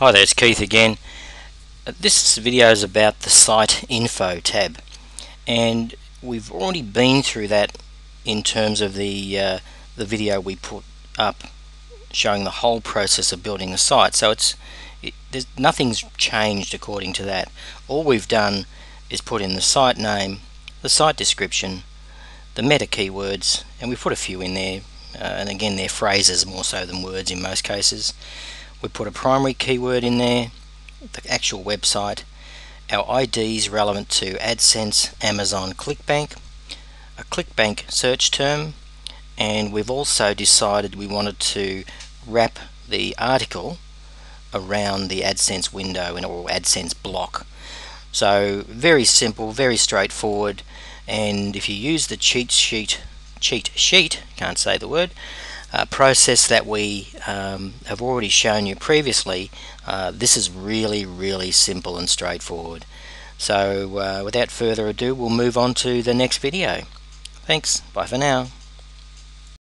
Hi there, it's Keith again. Uh, This video is about the site info tab and we've already been through that in terms of the uh, the video we put up showing the whole process of building a site. So it's it, there's nothing's changed according to that. All we've done is put in the site name the site description the meta keywords and we put a few in there uh, and again they're phrases more so than words in most cases we put a primary keyword in there the actual website our IDs relevant to AdSense, Amazon, ClickBank, a ClickBank search term, and we've also decided we wanted to wrap the article around the AdSense window in or AdSense block. So very simple, very straightforward, and if you use the cheat sheet, cheat sheet, can't say the word, uh, process that we um, have already shown you previously, uh, this is really, really simple and straightforward. So uh, without further ado, we'll move on to the next video. Thanks, bye for now.